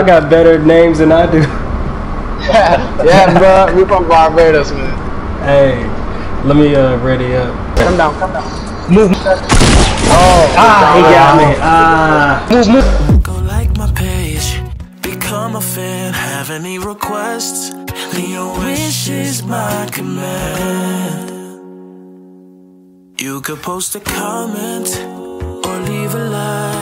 y'all got better names than I do. yeah, yeah, bro. We from Barbados, man. Hey, let me uh ready up. Come down, come down. Move. Oh, Ah, he got me. Ah. Move, move. Go like my page, become a fan. Have any requests? Leave your wish is my command. You could post a comment or leave a like.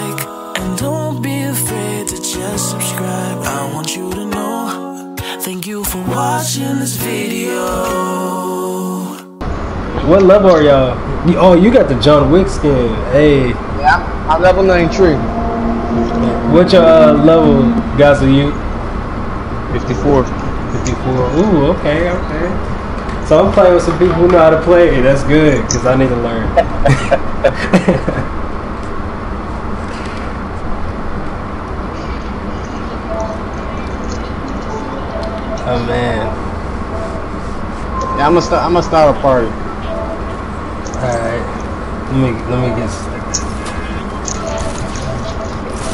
And don't be afraid to just subscribe. I want you to know. Thank you for watching this video. What level are y'all? Oh, you got the John Wick skin. Hey, Yeah, I'm, I'm level 93. what your uh, level, guys? Are you 54. 54? Ooh, okay, okay. So I'm playing with some people who know how to play. That's good, cause I need to learn. oh man. Yeah, I'm gonna start. I'm gonna start a party. Alright. Let me let me get started.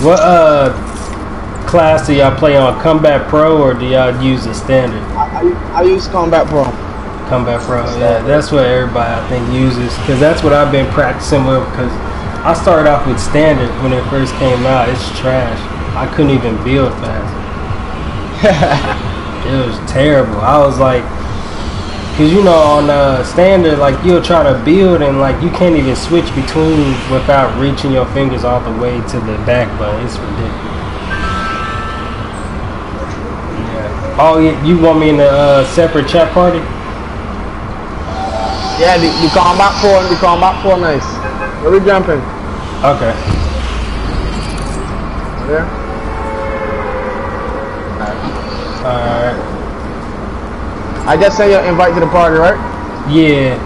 What uh class do y'all play on? Combat Pro or do y'all use the standard? I, I, I use Combat Pro. Combat Pro, yeah, that's what everybody I think uses because that's what I've been practicing with. Because I started off with standard when it first came out. It's trash. I couldn't even build fast. it was terrible. I was like, because you know on uh, standard, like you'll try to build and like you can't even switch between without reaching your fingers all the way to the back button. It's ridiculous. Yeah. Oh, you, you want me in the uh, separate chat party? Yeah, the, the Combat and the Combat Pro nice. Where we jumping? Okay. There. Alright. I just sent you an invite to the party, right? Yeah.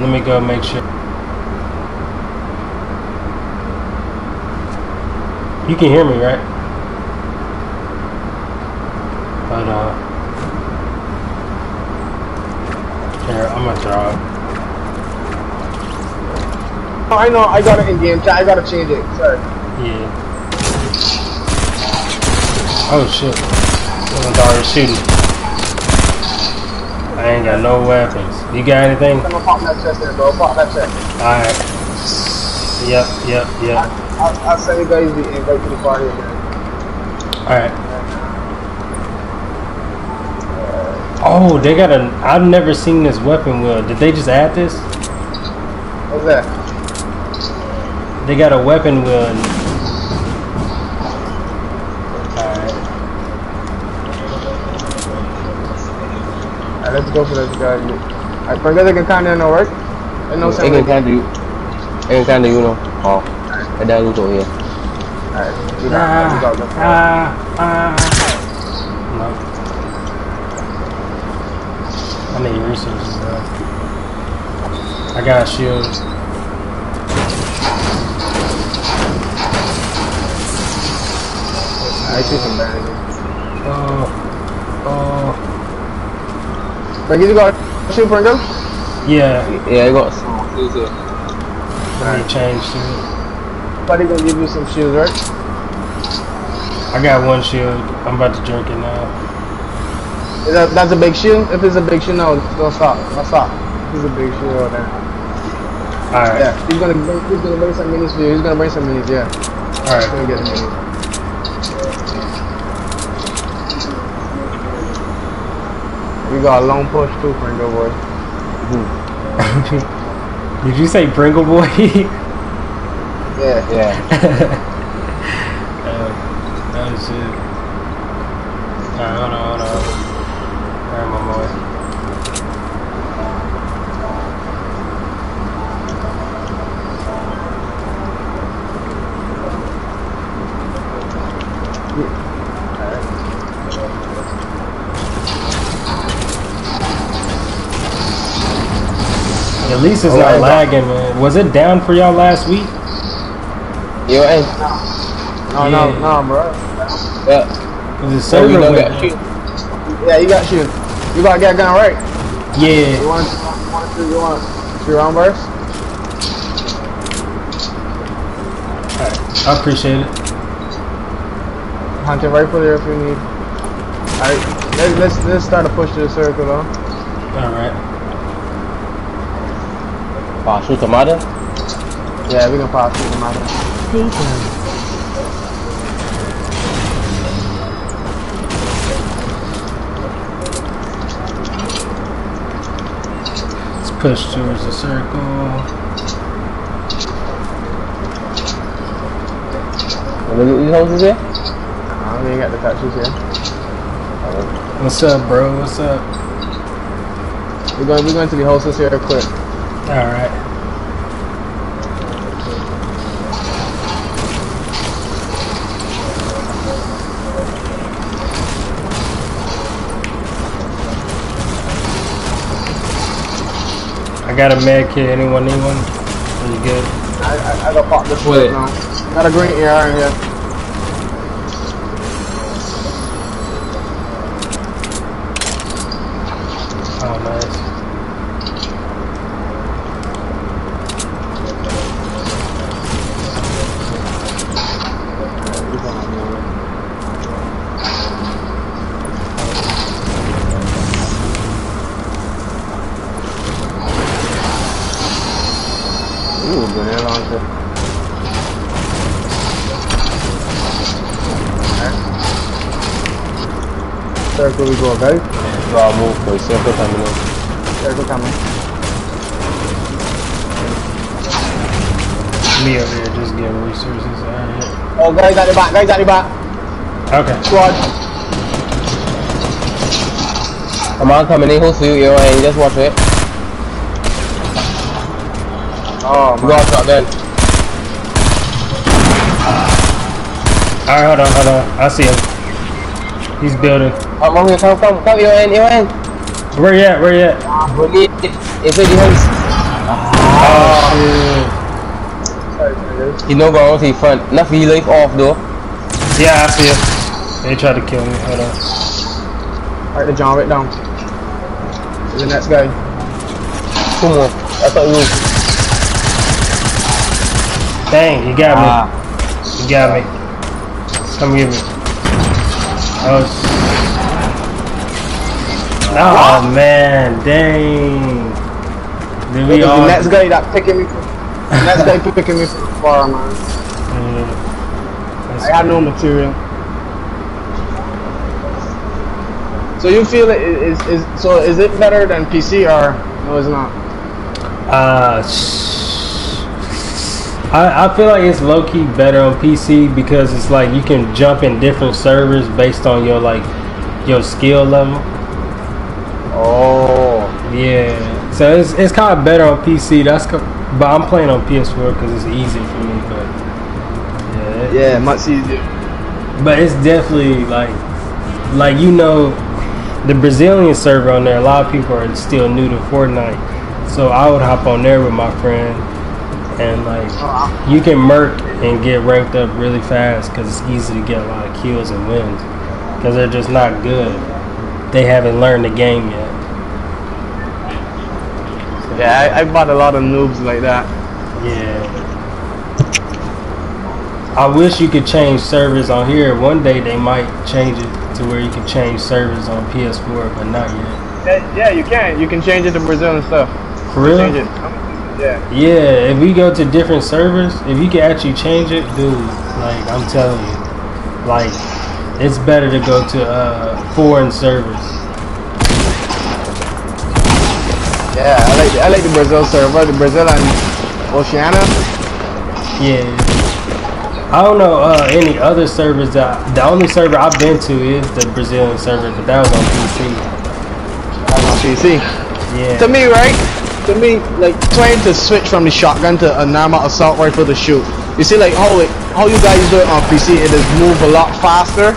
Let me go make sure. You can hear me, right? But, on. Here, I'm gonna draw. Oh, I know. I got it in game chat. I gotta change it. Sorry. Yeah. Oh shit. Someone's already shooting. I ain't got no weapons. You got anything? I'm gonna pop that chest there, bro. Pop that chest. Alright. Yep, yep, yep. I'll, I'll send you guys the invite to the party again. Alright. Oh, they got a. I've never seen this weapon wheel. Did they just add this? What's that? They got a weapon wheel. And... Alright. Alright, let's go for this guy. I but they can count in the work. Ain't no anh saying. em can do anh em can do không ờ Oh. đang lưu tội Alright, we got, we Ah, got ah, ah. No. I need resources, bro. I got a I see some bandages. Oh, oh. But you got shoot Pringle? Yeah, yeah I got some shoes here let me change to it. Buddy gonna give you some shoes, right? I got one shield. I'm about to drink it now. Is that, that's a big shoe? If it's a big shoe, no, don't stop. Don't stop. This is a big shoe over there. Alright, Yeah, he's gonna bring, he's gonna bring some minis for you. He's gonna bring some minis, yeah. He's alright. gonna get minis. We got a long push too, Pringle boy. Did you say Pringle Boy? Yeah. yeah Uh, oh shit. Alright, hold on, hold on. Alright, my boy. At least it's Oh, not lagging, man. Was it down for y'all last week? yêu anh No, no, Yeah. no, bro. yeah Was it server you don't went get Yeah, you got shoes. You gotta get a gun right. Yeah. You want, you want to You want three round burst? I appreciate it. Hunting rifle there if you need. Alright, let's, let's let's start to push to the circle though. All right. Ah, shoot tomato. Yeah, we can pass through the matter. Let's push towards the circle. Look at these houses here. Uh, we ain't got the touches here. What's up, bro? What's up? We're going we're going to the houses here quick. All right. I got a med kit. Anyone need one? Are you good? I I, I got pop this With way now. Got a green AR in here. Oh, nice. Ooh, grenade launcher. Circle we go, guys. Draw move for circle coming in. Circle coming. Me over here just getting resources. Uh, Alright. Oh, guys at the back, guys at the back. Okay. Squad. Come on, coming in. Who's you? Eh? You know, just watch it. Oh, Go man. out shotgun. Alright, hold on, hold on. I see him. He's building. Come on, here, come, come, come. You in, you in. Where you at? Where you at? Bullet. Inside the house. Oh, He no go out in front. Enough he life off though. Yeah, I see him. They tried to kill me. Hold on. Alright, the John right down. The next guy. Two more. I thought you was. Dang, you got me. Ah. You got me. Come get me. Oh, sh- oh man, dang. Did we the all? next guy that picking me. From, The next guy picking me from far, man. Mm, that's I got no material. So you feel it is, is so is it better than PC or no it's not? Uh, I, I feel like it's low key better on PC because it's like you can jump in different servers based on your like your skill level. Yeah, so it's it's kind of better on PC. That's co- but I'm playing on PS4 because it's easy for me. But yeah, Yeah, much easier. but it's definitely like like you know the Brazilian server on there. A lot of people are still new to Fortnite, so I would hop on there with my friend and like you can murk and get ranked up really fast because it's easy to get a lot of kills and wins because they're just not good. They haven't learned the game yet. Yeah, I, I bought a lot of noobs like that. Yeah. I wish you could change servers on here. One day they might change it to where you can change servers on PS4, but not yet. Yeah, yeah, you can. You can change it to Brazil and stuff. For real? Change it. Yeah. Yeah, if we go to different servers, if you can actually change it, dude, like I'm telling you, like it's better to go to uh, foreign servers. Yeah, I like the, I like the Brazil server, the Brazil and Oceania. Yeah. I don't know uh, any other servers that the only server I've been to is the Brazilian server, but that was on PC. That's on PC. Yeah. To me, right? To me, like trying to switch from the shotgun to a normal assault rifle to shoot. You see, like how it, how you guys do it on PC, it is move a lot faster.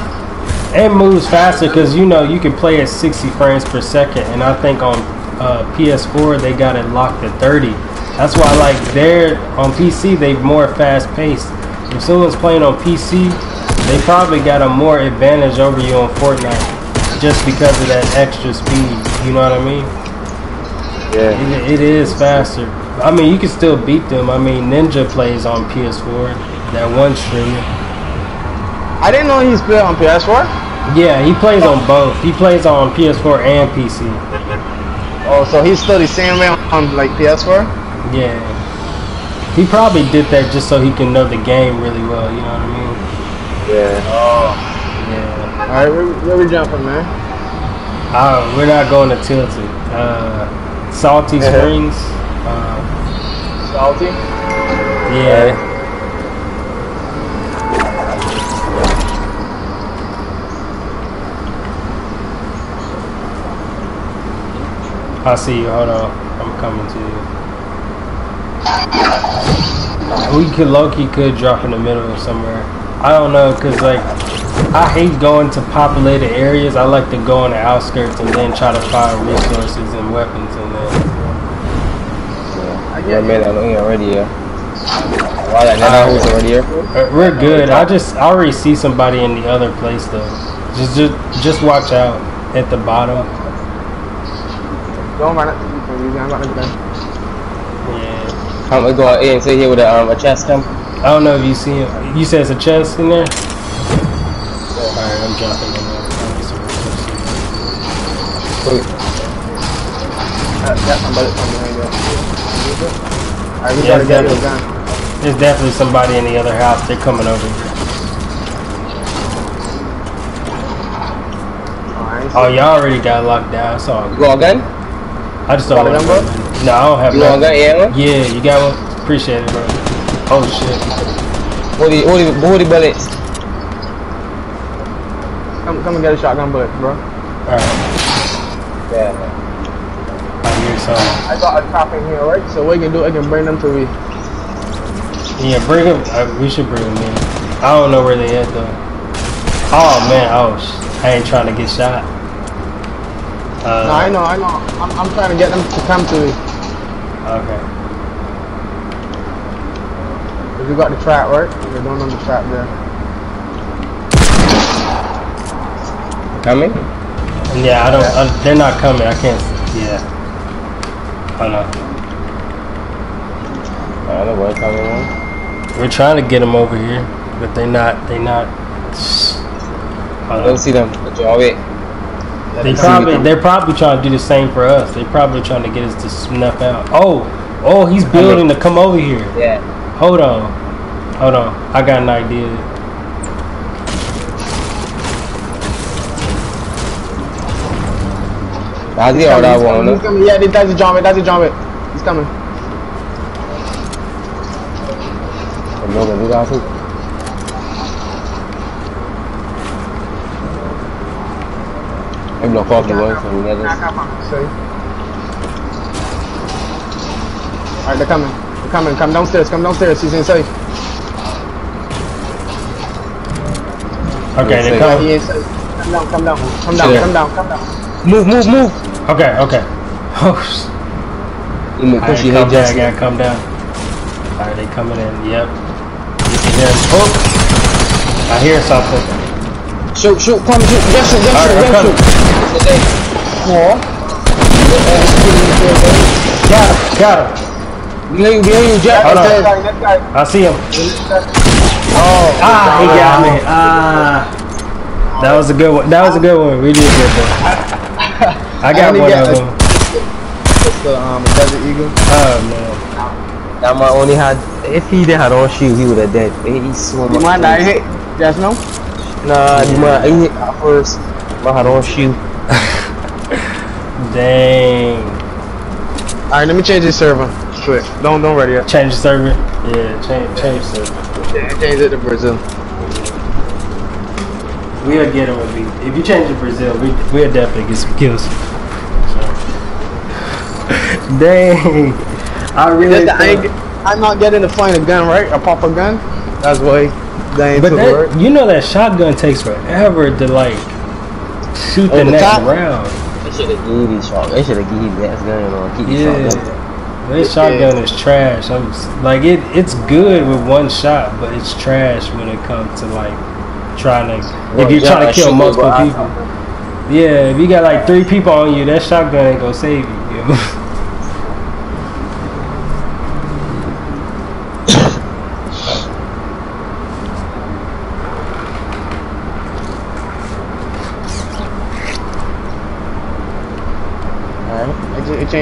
It moves faster because you know you can play at 60 frames per second, and I think on uh, PS4 they got it locked at 30. That's why, like, they're on PC they more fast paced. If someone's playing on PC, they probably got a more advantage over you on Fortnite just because of that extra speed. You know what I mean? Yeah. It, it is faster. I mean, you can still beat them. I mean, Ninja plays on PS4. That one streamer. I didn't know he's playing on PS4. Yeah, he plays on both. He plays on PS4 and PC. Oh, so he's still the same way on like PS4. Yeah. He probably did that just so he can know the game really well. You know what I mean? Yeah. Oh. Yeah. All right, where, where we jumping, man? Uh, we're not going to Tilted. Uh, Salty Springs. Uh, Salty. yeah. I see you. Hold on. I'm coming to you. We could Loki could drop in the middle or somewhere. I don't know, cause like I hate going to populated areas. I like to go on the outskirts and then try to find resources and weapons and then. Yeah, man, I know he already here. Why that who's already here? Uh, We're good. I just I already see somebody in the other place though. Just just just watch out at the bottom. Don't run it. You can run it again. Yeah. I'm gonna go out here and sit here with a, um, a chest cam. I don't know if you see him. You said it's a chest in there. Alright, I'm jumping in there. Let me see what chest is. Uh, got somebody from behind you. All right, we Yeah, gotta get definitely. it done. There's definitely somebody in the other house. They're coming over. here. Oh, y'all already got locked down. It's all You good. got a gun? I just don't Got want to. No, I don't have You got none. gun? Yeah. Yeah, you got one. Appreciate it, bro. Oh shit. What the, what the, what the bullets? Come, come and get a shotgun bullet, bro. All right, Yeah. I hear. I got a trap in here, right? So what you can do, I can bring them to me. Yeah, bring him. Uh, we should bring him in. I don't know where they at though. Oh man, oh, sh- I ain't trying to get shot. Uh, no, I know, I know. I'm, I'm trying to get them to come to me. Okay. If you got the trap, right? You don't know the trap there. Coming? Yeah, I don't. Uh, they're not coming. I can't. Yeah. Oh no. I don't know where coming on. We're trying to get them over here, but they not. They not. I Hold don't see them. But you all wait. They probably. They're probably trying to do the same for us. They're probably trying to get us to snuff out. Oh. Oh, he's building to come over here. Yeah. Hold on. Hold on. I got an idea. That's the order I want. Yeah, that's the John Wick, that's the John Wick. He's coming. I'm not gonna do that too. I block off the one from the others. Safe. Alright, they're coming. They're coming. Come downstairs. Come downstairs. He's in safe. Okay, Let's they're see. Coming. he is. Come down. Come down. Come down. Come down. Come down. Move, move, move. Okay, okay. Oh, sh- You move, I push gotta your come head down. just. I gotta come down. Alright, they coming in. Yep. Yes. Oh, I hear something. Shoot, shoot, come shoot, just shoot, just Alright, shoot, Just coming. shoot. Got him. Got him. Behind you, you, Jack. Hold on. I see him. Oh. Ah, he got me. Ah. That was a good one. That was a good one. We did good though. I got only one get of them. It's the um, Desert Eagle. Oh man. That man only had, if he didn't have all shield, he would have dead. He's so You much. mind I hit? No? Nah, the man, he hit first. Man had all shield. Dang. Alright, let me change the server. Quick. Don't don't ready yet. Change the server. Yeah, change change server. Yeah, change it to Brazil. We'll get him if we if you change to Brazil, we we'll definitely get some kills. So. Dang. I really Just, I ain't, thought- get- I'm not getting to find a gun, right? A pop a gun. That's why they ain't But that, you know that shotgun takes forever to like shoot the Oh, the next top? round. They should have gave these shot. They should have gave his ass gun or keep his Yeah. shotgun. That shotgun is trash. I'm like it. It's good with one shot, but it's trash when it comes to like trying to. Well, if you're yeah, trying to kill multiple people. Yeah, if you got like three people on you, that shotgun ain't gonna save you. you know?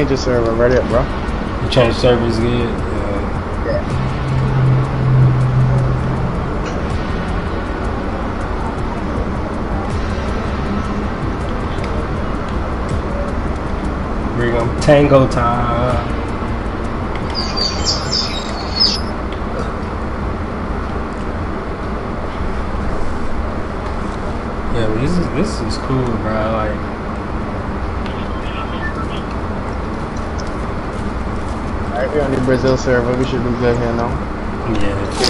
change the server. Ready up, bro. You change servers again? Yeah. Yeah. Bring 'em tango time. Yeah, this is this is cool, bro. Like, we're on the Brazil server. We should do good here now. yeah, this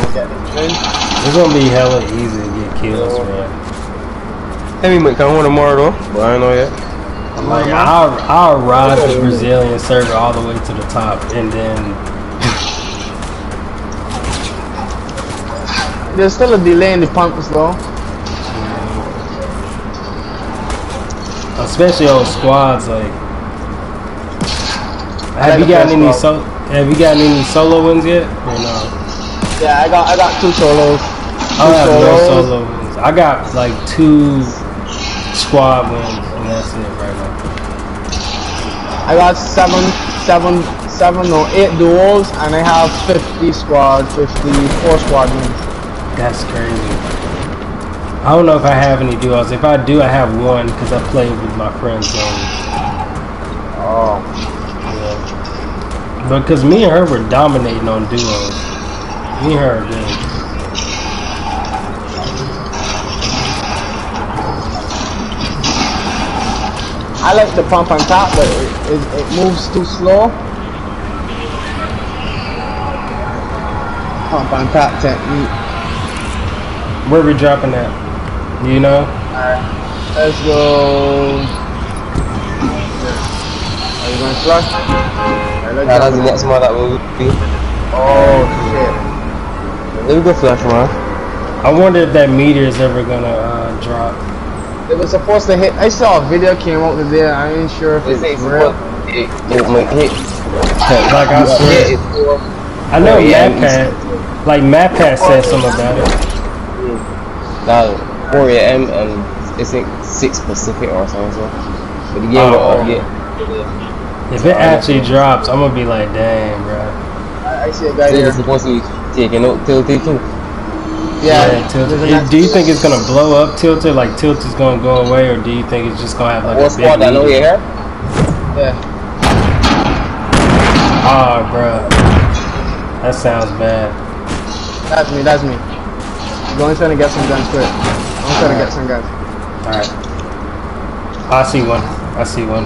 win. it's gonna be hella easy to get kills, bro. Let me make come one tomorrow though, but I don't know yet. I'm Like, I'll I'll ride the Brazilian server all the way to the top, and then There's still a delay in the pumps though. especially on squads, like. I Have like you gotten any squad. so? Have you gotten any solo wins yet? Or no? Yeah, I got I got two solos. I don't have no solo wins. I got like two squad wins, and that's it right now. I got seven, seven, seven or eight duels, and I have 50 squad, 54 squad wins. That's crazy. I don't know if I have any duos. If I do, I have one because I play with my friends. So, Oh. Because me and her were dominating on duos. Me and her are good. I like to pump on top, but it, it, it moves too slow. Pump on top technique. Where we dropping at? You know? Alright, let's go. Are you going to flush? Alright, let's Yeah, go. that's the next one that will be. Oh, shit. Let me go flash man. I wonder if that meteor is ever gonna uh, drop. It was supposed to hit. I saw a video came out today. I ain't sure if It's it's it's real. it it might hit. Like I swear. Yeah, it's I know Yeah, MatPat, like MatPat said something about it. now 4 a.m. and it's like 6 Pacific or something. So. But the game Oh, will oh. get. If it actually drops, I'm gonna be like, dang, bro. I, I see a guy So here. it's supposed to be taking out Tilted too. Yeah, Tilted. there's a Do you think it's gonna blow up Tilted? Like Tilted's gonna go away, or do you think it's just gonna have like What a big squad that know you meteor? here? Yeah. Ah, bro. That sounds bad. That's me, that's me. Go inside and get some guns quick. I'm trying to get some guns. All right. I see one. I see one.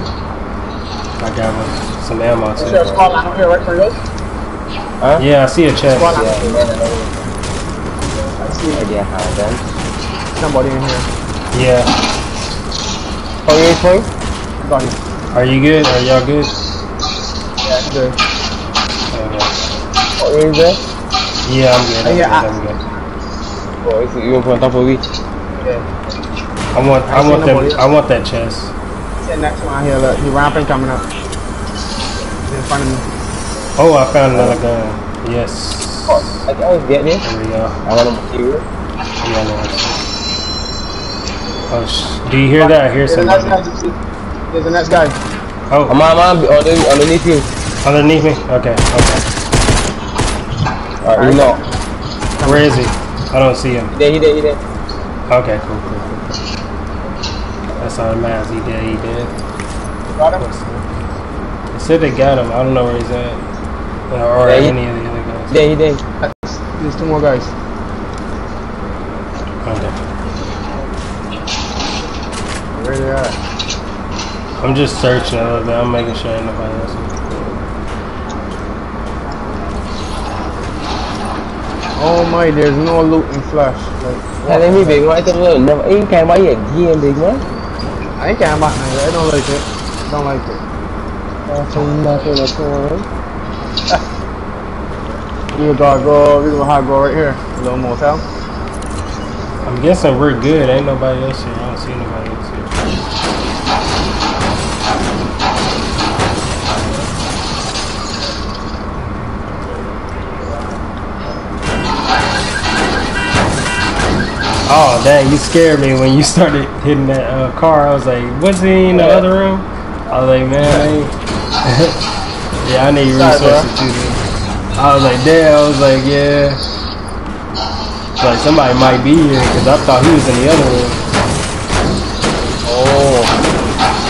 I got one. Some ammo Is there a too. squad line up here right for you? Huh? Yeah, I see a chest. Squad line. Yeah, I see idea how then. somebody in here. Yeah. Oh, you playing? Got him. Are you good? Are y'all good? Yeah, it's good. Okay. Oh, you in there? Yeah, I'm good. I'm Yeah, I- good. I'm good. Oh, is it you on top of me? Yeah. I want. I I want nobody that. I want that chest. Yeah, next one here, look. He ramping coming up. He's in front of me. Oh, I found another gun. Yes. Oh, I can always get there. There we go. I want to kill you. Yeah, nice. Oh, do you hear that? I hear There's the next somebody. guy. you see. There's the next guy. Oh, I'm on, I'm on, underneath, underneath you. underneath me. Okay. Okay. Alright, you know. Where is he? I don't see him. He there, he there, he there. Okay. Cool. Cool. Cool. cool. That's all that matters. He dead. He dead. Got him? They said they got him. I don't know where he's at. Uh, or Yeah, he- any of the other guys. He there, he there. There's two more guys. Okay. Where they at? I'm just searching a little bit. I'm making sure ain't nobody else. Oh my, there's no loot in flash. Like, Hey, let me big right to the never ain't can't buy a game big man. I ain't care about that. I don't like it. Don't like it. That's nothing at all. We gotta go. We gonna have to go right here. A little motel. I'm guessing we're good. Ain't nobody else here. I don't see nobody else here. Oh dang! You scared me when you started hitting that uh, car. I was like, "What's he in the Yeah. other room?" I was like, "Man, I yeah, I need resources too. I was like, damn. I was like, yeah. Like somebody might be here because I thought he was in the other room. Oh.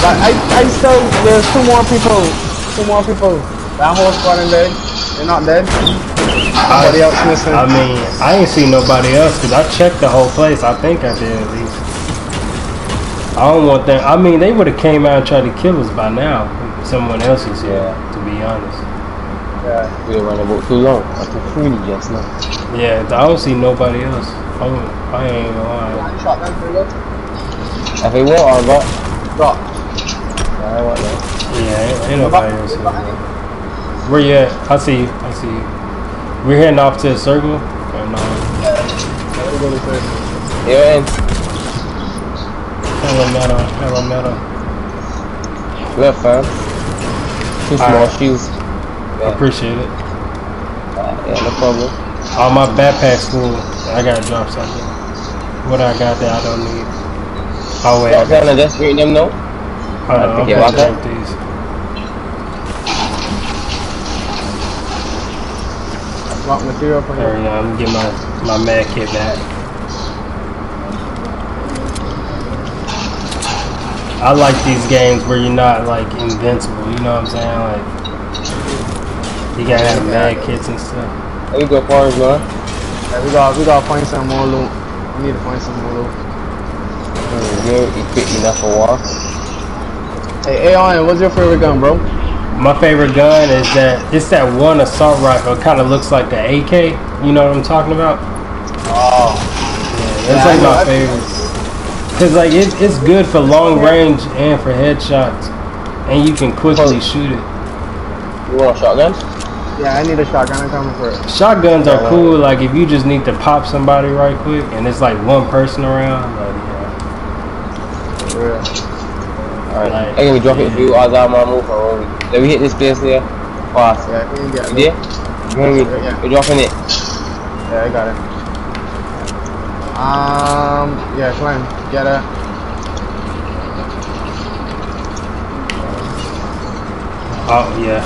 But I, I still, there's two more people, two more people. That whole squad in dead. They're not dead. Somebody else missing. I mean, I ain't seen nobody else because I checked the whole place. I think I did at least. I don't want them. I mean, they would have came out and tried to kill us by now. Someone else is here, to be honest. yeah. We were running about too long. I took fully just now. Yeah, I don't see nobody else. I, I ain't gonna lie. Shot them for you. If they want, I got. Drop. I want that. Yeah, ain't, ain't nobody else here. Where you at? I see you. I see you. We're heading off to the circle. Or no? We're going to say. Yeah, and Hella metal. Hella metal. left fam. Two small Alright. shoes. I appreciate it. Yeah, no problem. All my backpack's full. I gotta drop something. What I got that I don't need. Oh wait, I Yeah, got. kind of just read them now. Hold on, I'm Yeah, gonna okay. these. Drop material for There you. I'm gonna get my my mag kit back. I like these games where you're not like invincible. You know what I'm saying? Like you gotta have mag kits and stuff. There you go, Forrest, man. Yeah, we gotta, we got to find some more loot. We need to find some more loot. You're equipped enough for war. Hey, Aeon, what's your favorite gun, bro? My favorite gun is that it's that one assault rifle. It kind of looks like the AK. You know what I'm talking about? Oh. Yeah, that's Yeah, like my favorite. Cause like it, it's good for long range and for headshots, and you can quickly shoot it. You want a shotgun? Yeah, I need a shotgun. I'm coming for it. Shotguns are cool. Like if you just need to pop somebody right quick, and it's like one person around. Like yeah, For real. Alright. Like, Hey, can we drop it for you as I'm on move for Let me hit this place there. Fast. Yeah, we can get it. there? We, we, Yeah. we dropping it. Yeah, I got it. Um, yeah, climb. Get it. oh yeah,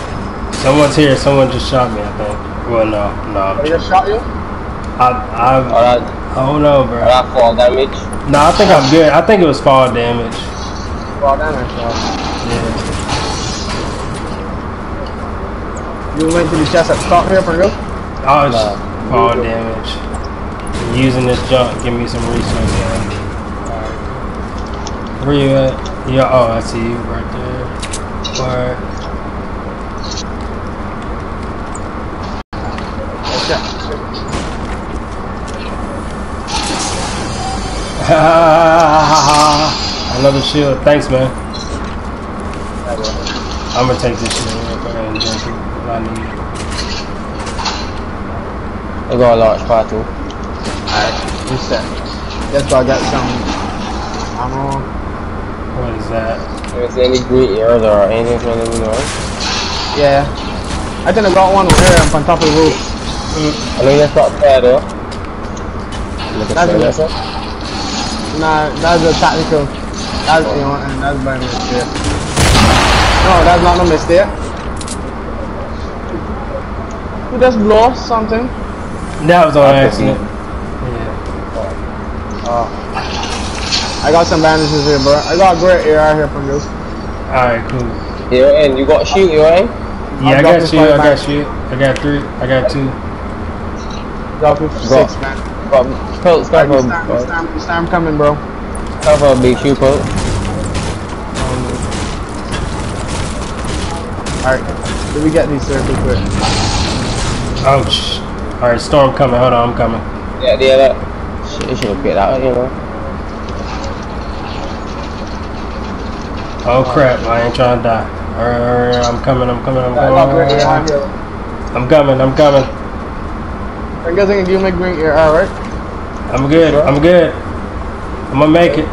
someone's here. Someone just shot me. I think. Well, no, no. They just shot you? I, I, Alright. I don't know, bro. Alright, fall damage. No, I think I'm good. I think it was fall damage. Fall damage, so. Yeah. You went to the chest at top here for real? Oh, it's Nah. fall damage. Using this junk, give me some resources. Alright. Where you at? Yeah, oh, I see you right there. Alright. Okay. Another shield. Thanks, man. I'm gonna take this shit real quick and drink it if I need it. I got a large part too. Alright, you set. Guess I got some ammo. What is that? If there's any green areas or anything from them, you know. Yeah. I think I got one over here on top of the roof. I know you just got fire though. Look at That's that, it. that's. Nah, that's a tactical. That's you know, and that's by mistake. No, that's not no mistake. You just lost something. That was on I accident. Yeah. Oh. oh. I got some bandages here, bro. I got a great AR here from you. Alright, cool. Here, and you got shoot, you ain't? Yeah, I I'll got this you. right I got you. I got three. I got two. Drop you for Got- six, man. Got pelts, Alright, got this time, this for time coming, bro. Got for a big shoe pelt. Alright, let me get these here real quick. Ouch. Alright, storm coming. Hold on, I'm coming. Yeah, yeah, that. Shit, you should have picked out, you know. Oh crap, I ain't trying to die. Alright, alright, I'm coming, I'm coming, I'm I got great AR coming. I'm coming, I'm coming. I'm guessing you make green AR, right? I'm good, I'm good. I'm gonna make it.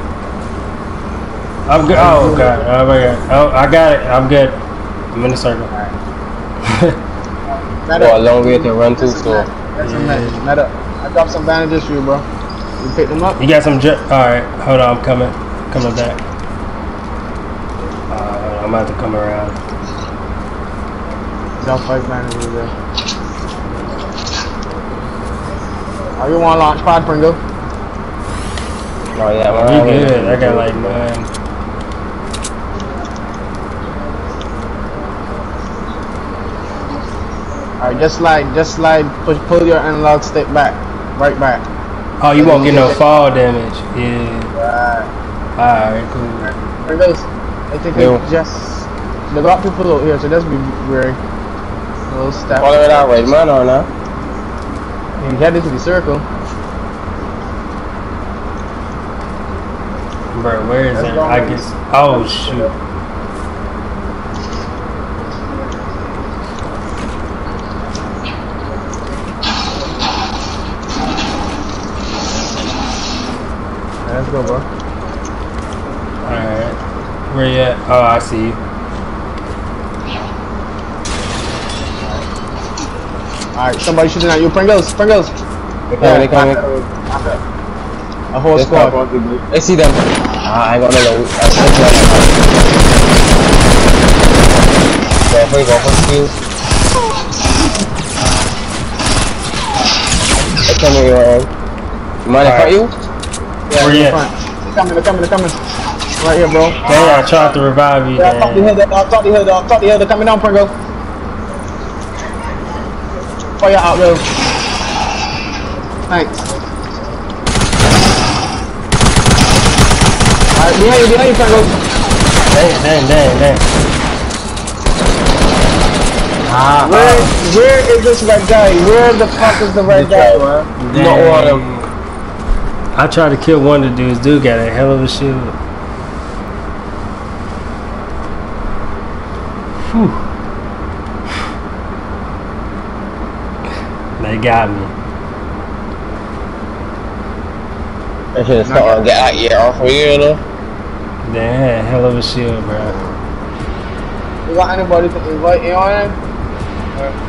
I'm good. Oh god, oh my god. Oh, I got it, I'm good. I'm in the circle. Med Got a long way to run to, so. Get some med, med up. I dropped some bandages for you, bro. You pick them up? You got some jet? Alright, hold on, I'm coming. Coming back. Uh, I'm about to come around. Got five man over there. Are you on launch pad, Pringle? No, yeah, man. You good? I got like nine. Alright, just slide, just slide, push, pull your analog stick back, right back. Oh, you won't get no fall damage. Yeah. Alright, cool. Pringles, I think Yeah. they just, they got people out here, so just be wary. A little step. Follow it out, right, man, or not? You head into the circle. Bro, where is That's it? I range. guess. Oh, shoot. Alright, let's go, bro. Alright. Where you at? Oh, I see you. Alright, somebody shooting at you. Pringles, Pringles. They coming, they coming. A whole Just squad. pop on. I see them. Ah, I got no load. I see them. Go for it, go for skill. They coming your end. You mind if I you? Yeah, Where in you the at? front. They're coming, they're coming, they're coming. Right here, bro. Dang, I tried to revive you. Yeah, top the hill, Dang. uh, top the hill, uh, top the hill, they're coming down, Pringle. Fire out, bro. Thanks. Behind you, behind you, Pringle. Dang, dang, dang, dang. Ah, Where, where is this red guy? Where the fuck is the red guy, man? Not one of them. I tried to kill one of the dudes. Dude got a hell of a shield. Whew. They got me. I should start to get out here off of you, you know? They had a hell of a shield, bro. You got anybody to invite you on?